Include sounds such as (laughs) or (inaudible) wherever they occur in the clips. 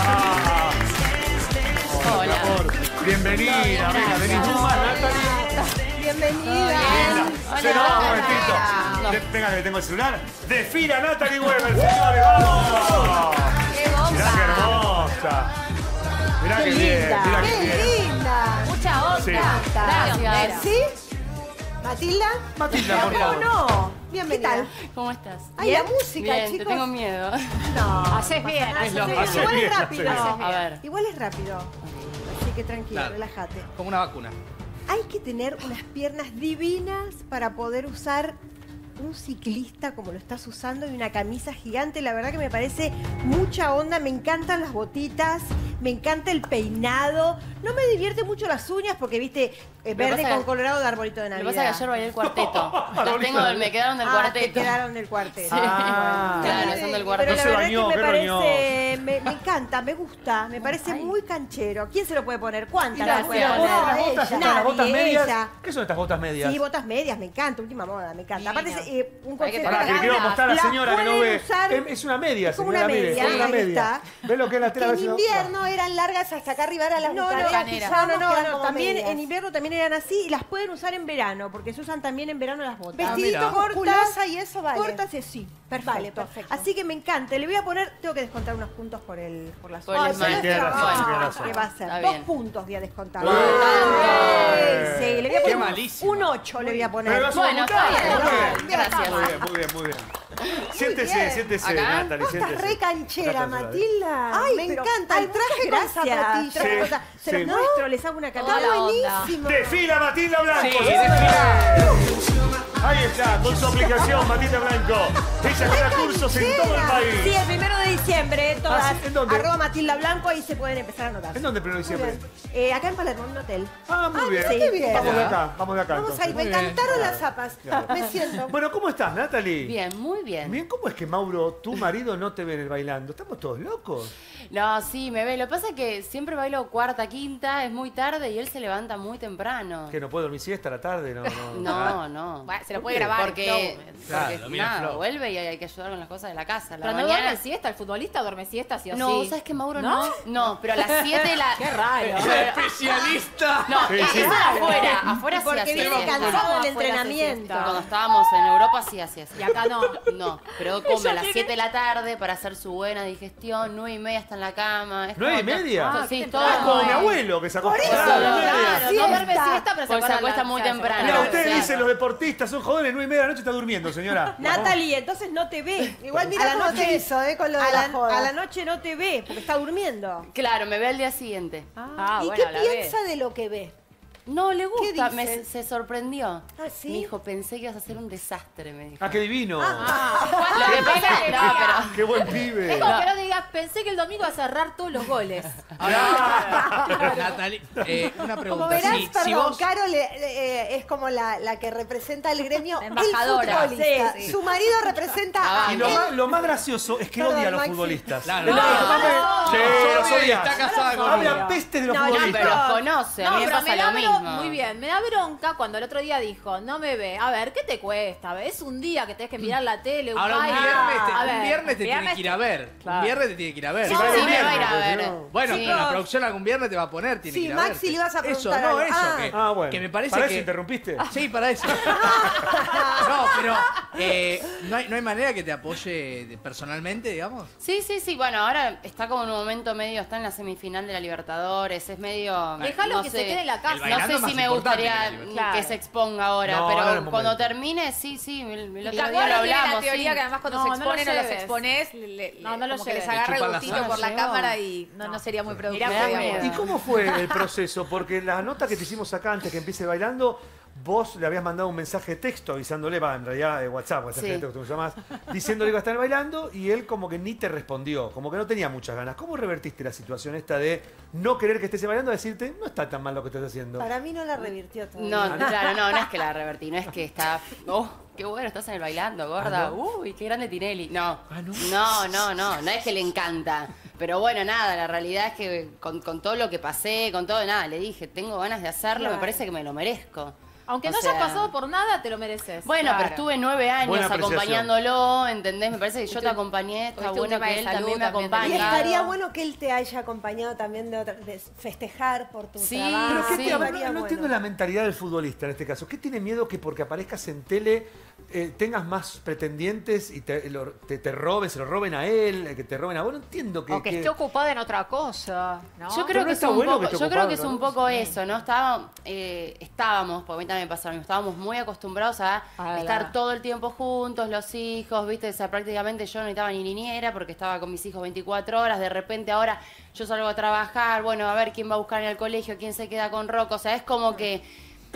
Ah, Hola. por favor. Bienvenida, venga, venís tú más, Natalie. Bienvenida. Hola. Se nos va un momentito. Venga, que tengo el celular. Desfila Natalie Weber, señores, vamos. ¡Qué Mirá qué bomba! hermosa. Mirá qué, Qué bien, mirá qué Qué bien. linda. Mucha onda. Sí. Gracias. ¿Sí? ¿Matilda? Matilda, por ¿Cómo favor. no? Bienvenida. ¿Qué tal? ¿Cómo estás? Ay, la música, Bien, te chicos. tengo miedo. No. (laughs) Haces bien, haces bien. haces Igual bien, es rápido. A ver. Igual es rápido. Así que tranquilo, Claro. relájate. Como una vacuna. Hay que tener unas piernas divinas para poder usar un ciclista como lo estás usando y una camisa gigante. La verdad que me parece mucha onda. Me encantan las botitas, me encanta el peinado. No me divierte mucho las uñas porque, viste, eh, Lo que verde con que- colorado de arbolito de Lo que Navidad. pasa es que ayer bailé el cuarteto. (laughs) Las tengo, me quedaron del Ah, cuarteto. te quedaron del cuarteto. Ah. Claro, son del Pero cuarteto. la se verdad bañó, que me parece, me, me encanta, me gusta, me parece Ay. muy canchero. ¿Quién se lo puede poner? ¿Cuántas las puede poner? botas, las botas, estas, las botas Nadie, medias. ella. ¿Qué son estas botas medias? Sí, botas medias, me encanta, última moda, me encanta. Aparte, eh, un concepto Pará, que quiero mostrar a la La señora que no ve. Es- Es una media, es como señora, una mire, media, es una ahí media. está. ¿Ves lo que es la tela? en invierno eran largas hasta acá arriba, eran las No, no, bucaneras, no, pijamas, no, no, no, como también medias. en invierno también eran así y las pueden usar en verano porque se usan también en verano las botas. Vestidito mira. cortas y eso vale. Cortas y sí, perfecto. Vale, perfecto. Así que me encanta. Le voy a poner, tengo que descontar unos puntos por el por Tiene los razón, trabajo. tiene razón. ¿Qué va a ser? Dos puntos voy a descontar. Bien. Sí, le voy a Qué poner malísimo. un 8 le voy a poner. Bueno, está bien. muy bien. Gracias. Muy bien, muy bien, muy bien. Siéntese, siéntese. Natalie, estás re canchera, Matilda. Ay, me encanta el traje con gracias. zapatillas. Traje Sí, con za- Se sí. los muestro, les hago una la onda. buenísimo. Desfila Matilda Blanco. Sí, señores. Ahí está, con su aplicación Matilda Blanco. Ella que da cursos en todo el país. Sí, el primero de diciembre, todas. Ah, sí, ¿en dónde? Arroba Matilda Blanco, ahí se pueden empezar a anotar. ¿En dónde primero de diciembre? Eh, acá en Palermo, en un hotel. Ah, muy bien. sí, qué bien. Vamos de acá, vamos de acá. Vamos entonces. ahí, me encantaron las zapas. Me siento. Bueno, ¿cómo estás, Natalie? Bien, muy bien. Bien, ¿cómo es que Mauro, tu marido, no te ve en el bailando? ¿Estamos todos locos? No, sí, me ve. Lo que pasa es que siempre bailo cuarta, quinta, es muy tarde y él se levanta muy temprano. ¿Que no puede dormir siesta a la tarde? No, no. (laughs) No, no. Bueno, se lo ¿Por puede grabar. Porque, no. Claro, porque lo mira nada, Flow. vuelve y hay que ayudar con las cosas de la casa. La Pero no mañana... duerme siesta, el futbolista duerme siesta sí o No, sí. ¿sabes qué, Mauro? ¿No? No, no, pero a las (laughs) 7 de la... Qué raro. ¡Especialista! No, Sí, eso sí. es afuera, (laughs) afuera sí Porque viene cansado del entrenamiento. Cuando estábamos en Europa sí hacía Y acá no. No, pero (laughs) come a las 7 de la tarde para hacer su buena digestión, 9 y media está en la cama. es ¿Nueve y media? Ah, Sí, todo. Ah, como mi abuelo que se acuesta Por eso. Claro, no duerme siesta, pero se acuesta, muy temprano. Mira, Claro, ustedes claro. dicen los deportistas son jóvenes, nueve y media de la noche está durmiendo, señora. (laughs) Natalie, entonces no te ve. Igual mira a la cómo noche te hizo, eh, con lo de a, la la, joda. a la noche no te ve porque está durmiendo. Claro, me ve al día siguiente. Ah, ¿Y bueno, qué la piensa de lo que ve? No, le gusta, ¿Qué me, dice? se sorprendió. ¿Ah, sí? Me dijo, pensé que ibas a hacer un desastre, me dijo. Ah, qué divino. (laughs) Lo que pasa que no, diga. pero... Qué buen pibe. Es como que no digas, pensé que el domingo iba a cerrar todos los goles. (laughs) Natalie, eh, una pregunta. Como verás, Si- perdón, si vos- Caro le- le- eh, es como la, la que representa el gremio. Embajadora. El futbolista. Sí, sí. Su marido representa a Y lo él. más, lo más gracioso es que Perdón, odia a los Maxi. futbolistas. Claro. No, me- no, Sí, no, los no, está casada con Hablan uno. peste de los No, no, futbolistas. pero los conoce, mí me pero pasa da lo mismo. Muy bien, me da bronca cuando el otro día dijo, no me ve. A ver, ¿qué te cuesta? Es un día que tenés que mirar la tele, un Ahora un viernes, te, A un ver, viernes te tiene que ir a ver. Claro. Un viernes te tiene que ir a ver. Sí, sí, me va a ir a ver. no- Bueno, Sí. pero la producción algún viernes te va a poner, tiene Sí, que ir a Maxi, verte. le ibas a Eso, preguntar no, algo. eso. Ah. Que, Ah, bueno. que me parece ¿Para que... eso interrumpiste? Sí, para eso. (laughs) no, pero eh, no, hay, no hay manera que te apoye personalmente, digamos. Sí, sí, sí. Bueno, ahora está como en un momento medio, está en la semifinal de la Libertadores, es medio... Déjalo no que sé. se quede en la casa. No sé si me gustaría que. Claro. se exponga ahora, No, pero no cuando termine, sí, sí, el, el otro día lo hablamos. la teoría sí. que además cuando No, se no exponen o los expones, No, no lo lleves. Agarra el gustito por la Llegó. cámara y no, no sería muy productivo. ¿Y cómo fue el proceso? Porque la nota que te hicimos acá antes que empiece bailando, vos le habías mandado un mensaje de texto avisándole, va, en realidad de WhatsApp, mensaje Sí. de texto, llama, diciéndole que iba a estar bailando y él como que ni te respondió, como que no tenía muchas ganas. ¿Cómo revertiste la situación esta de no querer que estés bailando a decirte, no está tan mal lo que estás haciendo? Para mí no la revirtió todavía. No, claro, no, no es que la revertí, no es que está. Oh, qué bueno, estás en el bailando, gorda. Ah, ¿no? Uy, qué grande Tinelli. No. Ah, ¿no? no, no, no, no es que le encanta. Pero bueno, nada, la realidad es que con, con todo lo que pasé, con todo, nada, le dije, tengo ganas de hacerlo, Claro. me parece que me lo merezco. Aunque O no sea- hayas pasado por nada, te lo mereces. Bueno, Claro. pero estuve nueve años acompañándolo, ¿entendés? Me parece que yo te acompañé, está un bueno que él también me Y acompañe. delicado. estaría bueno que él te haya acompañado también de, otra- de festejar por tu Sí, trabajo. Pero ¿qué sí. te- no, no bueno. entiendo la mentalidad del futbolista en este caso. ¿Qué tiene miedo que porque aparezcas en tele eh, tengas más pretendientes y te, lo- te, te roben, se lo roben a él, eh, que te roben a vos? No entiendo que... O que que- esté ocupada en otra cosa, ¿no? Yo creo que es un bueno poco, que esté yo creo que es ocupado, un ¿no? poco eso, ¿no? Estábamos, eh, estábamos, porque a mí también me pasó, lo mismo, estábamos muy acostumbrados a estar todo el tiempo juntos, los hijos, ¿viste? O sea, prácticamente yo no necesitaba ni niñera porque estaba con mis hijos 24 horas, de repente ahora yo salgo a trabajar, bueno, a ver quién va a buscar en el colegio, quién se queda con Rocco, o sea, es como que,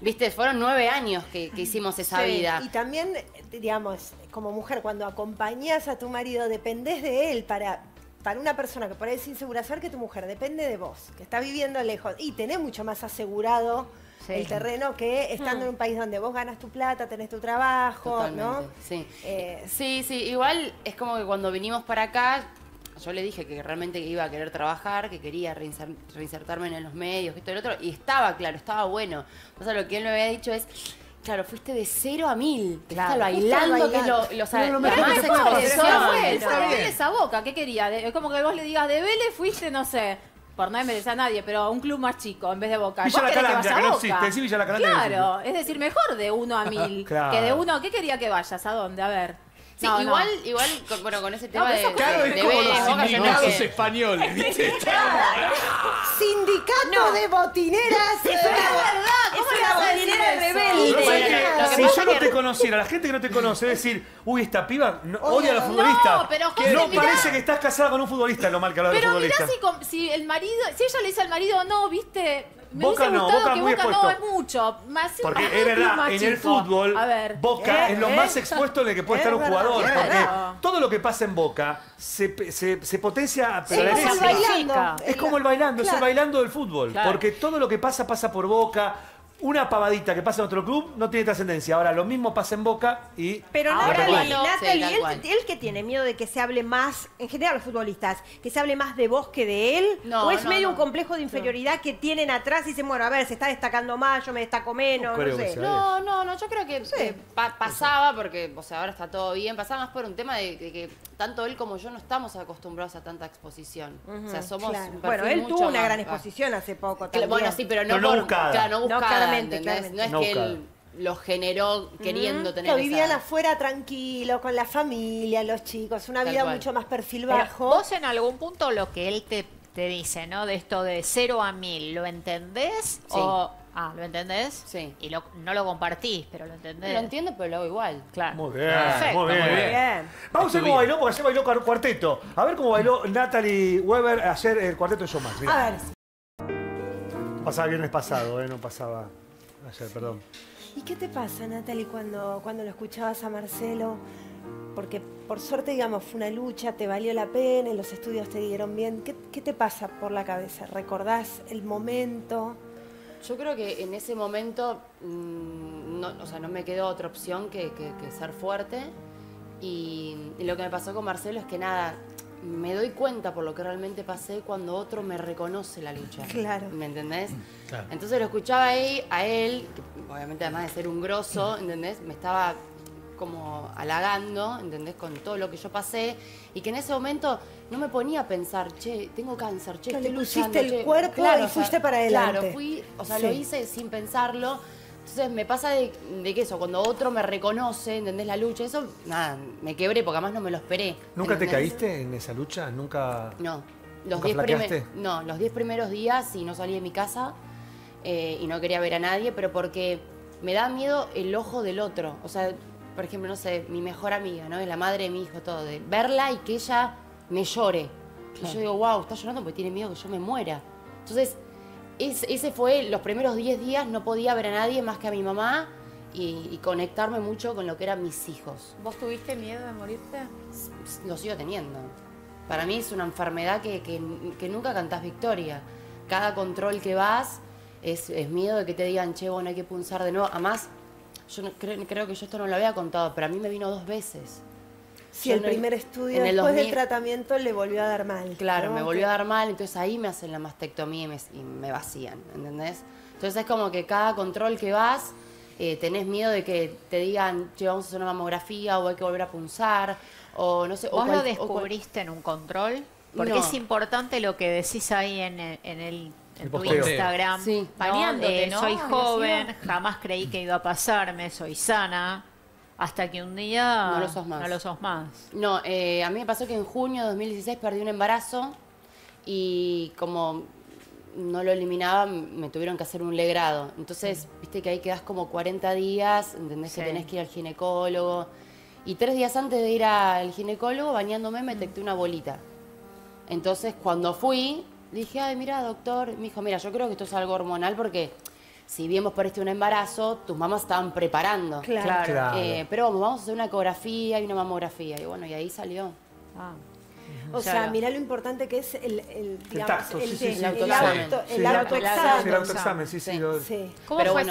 ¿viste? Fueron nueve años que, que hicimos esa Sí, vida. Y también, digamos, como mujer, cuando acompañas a tu marido, dependés de él para, para una persona que por ahí es insegura, saber que tu mujer depende de vos, que está viviendo lejos y tenés mucho más asegurado Sí. el terreno que estando en un país donde vos ganas tu plata, tenés tu trabajo, Totalmente, ¿no? sí. Eh, sí, sí, igual es como que cuando vinimos para acá, yo le dije que realmente iba a querer trabajar, que quería reinser- reinsertarme en los medios, esto y lo otro, y estaba claro, estaba bueno. O sea, lo que él me había dicho es, claro, fuiste de cero a mil, Claro, fuiste bailando, que es bailando. lo, lo, o sea, Pero lo la mejor más expresión. fue, Está fue de bien. Vélez a Boca, ¿qué quería? De- Es como que vos le digas, de Vélez fuiste, no sé, por no desmerecer a nadie, pero a un club más chico en vez de Boca. Villa Vos La querés Calandria, vaya a que no existe, decí Villa La no Claro, es decir, mejor de uno a mil (laughs) Claro. que de uno, ¿qué quería que vayas? ¿A dónde? A ver. Sí, No, no. igual, igual, con, bueno, con ese tema de, eso- Claro, de, es de como los no sé. españoles, (laughs) ¿viste? Sindicato de botineras. Es verdad, ¿cómo es una botinera rebelde. Si yo no te conociera, la gente que no te conoce, es decir, uy, esta piba no- odia a los no, futbolistas. pero, José, no mirá. parece que estás casada con un futbolista, lo mal que habla de los Pero mirá futbolistas. si, si el marido, si ella le dice al marido, no, viste, me Boca hubiese no, gustado Boca que muy Boca no expuesto. es mucho. Más Porque más es verdad, más en el chico. fútbol, A ver. Boca ¿Eh? es lo ¿Eh? más expuesto en el que puede Es estar un verdad, jugador. es Porque verdad. todo lo que pasa en Boca se, se, se potencia, pero Es la como el bailando. es como el bailando, es el bailando del fútbol. Claro. Porque todo lo que pasa, pasa por Boca. Una pavadita que pasa en otro club no tiene trascendencia. Ahora, lo mismo pasa en Boca y. Pero Ahora Natalie, no. Natalie, Sí, tal él, cual. él que tiene miedo de que se hable más, en general los futbolistas, que se hable más de vos que de él, No, o es no, medio no. un complejo de inferioridad que tienen atrás y dicen, bueno, a ver, se está destacando más, yo me destaco menos, No no, creo que sé. sea. No, no, no, yo creo que Sí. eh, pa- pasaba, porque o sea, ahora está todo bien, pasaba más por un tema de, de que tanto él como yo no estamos acostumbrados a tanta exposición. O sea, somos Claro. un Bueno, él tuvo una más gran exposición hace poco también. Bueno, sí, pero no, Pero no por- buscada. Claro, no No. No es No que buscada. él lo generó queriendo Mm, tener que vivían esa... afuera tranquilo, con la familia, los chicos, una Tal vida cual. mucho más perfil Pero bajo. vos en algún punto lo que él te, te dice, ¿no? De esto de cero a mil, ¿lo entendés? O, ah, ¿lo entendés? Sí. Y lo- no lo compartís, pero lo entendés. Lo entiendo, pero lo hago igual. Claro. Muy bien, Perfecto. muy bien. Muy bien. Bien. Vamos a ver cómo bailó, porque ayer bailó cu- cuarteto. A ver cómo bailó Natalie Weber ayer el cuarteto de Showmatch. A ver, Pasaba viernes pasado, ¿eh? no pasaba ayer, perdón. ¿y qué te pasa, Natalie, cuando, cuando lo escuchabas a Marcelo? Porque por suerte, digamos, fue una lucha, te valió la pena, y los estudios te dieron bien. ¿Qué, qué te pasa por la cabeza? ¿Recordás el momento? Yo creo que en ese momento, mm, no, o sea, no me quedó otra opción que, que- que ser fuerte. Y, y lo que me pasó con Marcelo es que nada, me doy cuenta por lo que realmente pasé cuando otro me reconoce la lucha. Claro. ¿Me entendés? Claro. Entonces lo escuchaba ahí, a él, que obviamente además de ser un grosso, ¿entendés? Me estaba como halagando, ¿entendés? Con todo lo que yo pasé. Y que en ese momento no me ponía a pensar, che, tengo cáncer, che, Que estoy le pusiste luchando, el che". cuerpo y o sea, fuiste para adelante. Claro, fui, o sea, Sí. lo hice sin pensarlo. Entonces me pasa de, de que eso, cuando otro me reconoce, ¿entendés? La lucha, eso, nada, me quebré porque además no me lo esperé. ¿Nunca te caíste en esa lucha? ¿Nunca...? No. Los ¿Nunca 10 prime- flaqueaste? no, los 10 primeros días y no salí de mi casa eh, y no quería ver a nadie, pero porque me da miedo el ojo del otro. O sea, por ejemplo, no sé, mi mejor amiga, ¿no? Es la madre de mi hijo, todo, de verla y que ella me llore. Y yo digo, wow, está llorando porque tiene miedo que yo me muera. Entonces, es- ese fue los primeros 10 días, no podía ver a nadie más que a mi mamá y, y conectarme mucho con lo que eran mis hijos ¿Vos tuviste miedo de morirte? lo sigo teniendo. Para mí es una enfermedad que, que- que nunca cantás victoria. Cada control que vas es, es miedo de que te digan, che, bueno, hay que punzar de nuevo. Además, yo no- creo, creo que yo esto no lo había contado, pero a mí me vino dos veces. Si Yo el primer estudio en el después del 2000 tratamiento le volvió a dar mal. Claro, ¿no? me volvió a dar mal, entonces ahí me hacen la mastectomía y me, y me vacían, ¿entendés? Entonces es como que cada control que vas eh, tenés miedo de que te digan, che, vamos a hacer una mamografía o hay que volver a punzar, o no sé. o ¿Vos cual- lo o cual- descubriste en un control? Porque No. es importante lo que decís ahí en el, en el en tu. Instagram. Sí. ¿no? Eh. Soy joven, jamás creí que iba a pasarme, soy sana. Hasta que un día No lo sos más. no lo sos más. No, eh, a mí me pasó que en junio de 2016 perdí un embarazo y como no lo eliminaba, me tuvieron que hacer un legrado. Entonces, viste que ahí quedás como 40 días, ¿entendés? Que tenés que ir al ginecólogo. Y tres días antes de ir al ginecólogo, bañándome, me detecté una bolita. Entonces, cuando fui, dije, ay, mira, doctor, me dijo, mira, yo creo que esto es algo hormonal porque si bien vos perdiste un embarazo, tus mamás estaban preparando. Claro. Claro. Eh, pero vamos, vamos a hacer una ecografía y una mamografía. Y bueno, y ahí salió. Ah. O sea, Claro. mirá lo importante que es el, el, digamos, tacto, sí, el, sí, sí. el Sí, el el autoexamen. Sí, el autoexamen, sí, sí. Sí. ¿Cómo Pero fue bueno,